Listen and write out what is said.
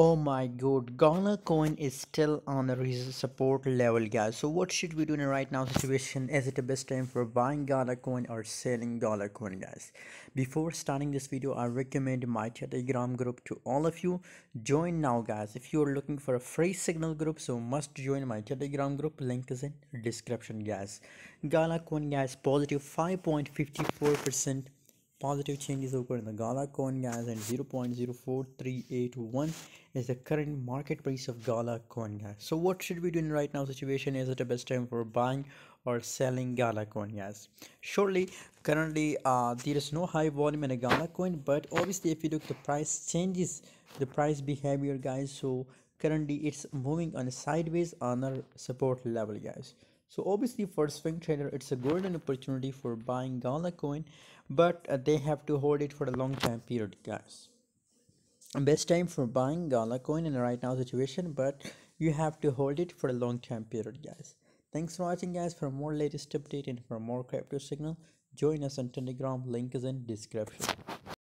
Oh my god, Gala coin is still on the support level guys. So what should we do in right now situation? Is it the best time for buying Gala coin or selling Gala coin guys? Before starting this video, I recommend my telegram group to all of you. Join now guys. If you are looking for a free signal group, so must join my telegram group. Link is in description guys. Gala coin guys 5.54% positive changes occur in the Gala coin guys and 0.04381 is the current market price of Gala coin guys. So what should we do in right now situation? Is it the best time for buying or selling Gala coin guys? Surely currently uh, there is no high volume in a Gala coin but obviously if you look the price changes the price behavior guys so currently it's moving on sideways on a support level guys so obviously for swing trader it's a golden opportunity for buying Gala coin but uh, they have to hold it for a long time period guys. Best time for buying Gala coin in right now situation but you have to hold it for a long time period guys. Thanks for watching guys. For more latest update and for more crypto signal join us on telegram. Link is in description